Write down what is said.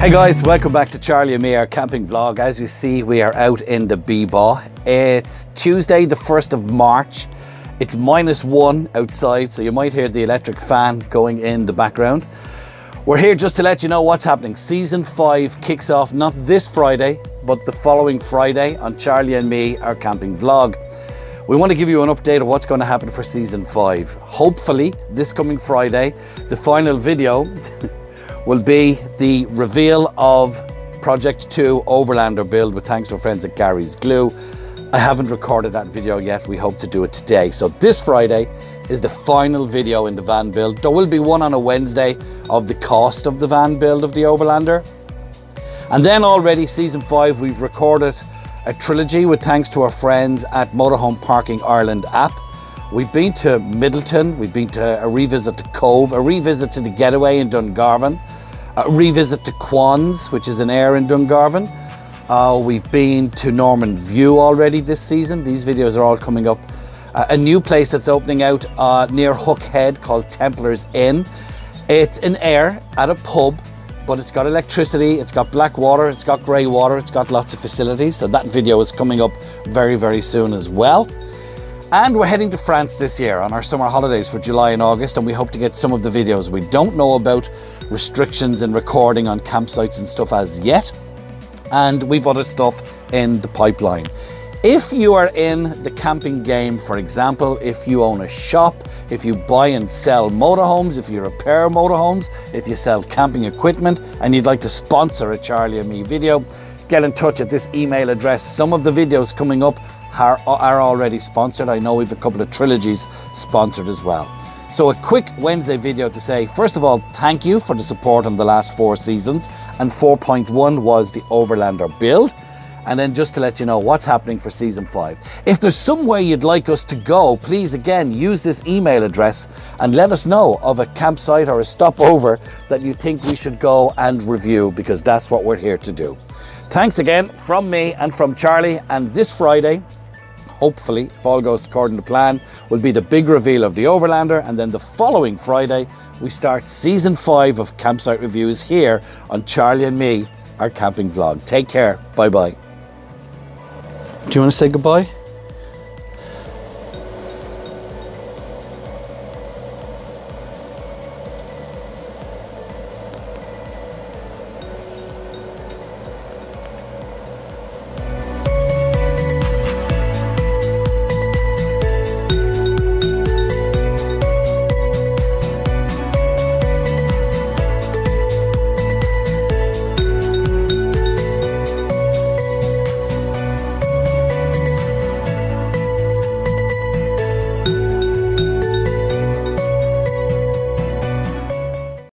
Hey guys, welcome back to Charlie and me, our camping vlog. As you see, we are out in the BeeBaw. It's Tuesday, the 1st of March. It's minus one outside, so you might hear the electric fan going in the background. We're here just to let you know what's happening. Season five kicks off not this Friday, but the following Friday on Charlie and me, our camping vlog. We want to give you an update of what's going to happen for season five. Hopefully, this coming Friday, the final video will be the reveal of Project 2 Overlander build with thanks to our friends at Gary's Glue. I haven't recorded that video yet. We hope to do it today. So this Friday is the final video in the van build. There will be one on a Wednesday of the cost of the van build of the Overlander. And then already season five, we've recorded a trilogy with thanks to our friends at Motorhome Parking Ireland app. We've been to Midleton, we've been to a revisit to Cobh, a revisit to the Getaway in Dungarvan, a revisit to Quans, which is an aire in Dungarvan. Uh, we've been to Norman View already this season. These videos are all coming up. Uh, a new place that's opening out uh, near Hook Head called Templars Inn. It's an aire at a pub, but it's got electricity, it's got black water, it's got grey water, it's got lots of facilities. So that video is coming up very, very soon as well. And we're heading to France this year on our summer holidays for July and August, and we hope to get some of the videos. We don't know about restrictions in recording on campsites and stuff as yet, and we've other stuff in the pipeline. If you are in the camping game, for example, if you own a shop, if you buy and sell motorhomes, if you repair motorhomes, if you sell camping equipment, and you'd like to sponsor a Charlie and Me video, get in touch at this email address. Some of the videos coming up are, are already sponsored. I know we've a couple of trilogies sponsored as well. So a quick Wednesday video to say, first of all, thank you for the support on the last four seasons. And 4.1 was the Overlander build. And then just to let you know what's happening for season five. If there's somewhere you'd like us to go, please again use this email address and let us know of a campsite or a stopover that you think we should go and review because that's what we're here to do. Thanks again from me and from Charlie. And this Friday, hopefully, if all goes according to plan, will be the big reveal of the Overlander. And then the following Friday, we start season five of Campsite Reviews here on Charlie and me, our camping vlog. Take care. Bye bye. Do you want to say goodbye?